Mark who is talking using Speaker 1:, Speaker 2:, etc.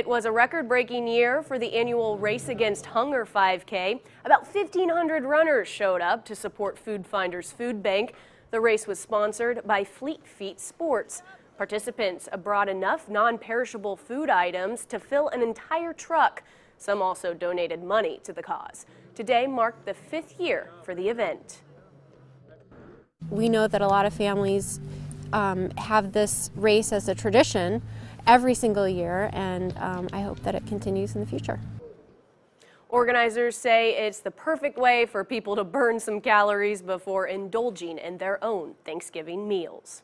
Speaker 1: It was a record-breaking year for the annual Race Against Hunger 5K. About 1,500 runners showed up to support Food Finders Food Bank. The race was sponsored by Fleet Feet Sports. Participants brought enough non-perishable food items to fill an entire truck. Some also donated money to the cause. Today marked the fifth year for the event.
Speaker 2: We know that a lot of families um, have this race as a tradition every single year, and um, I hope that it continues in the future.
Speaker 1: Organizers say it's the perfect way for people to burn some calories before indulging in their own Thanksgiving meals.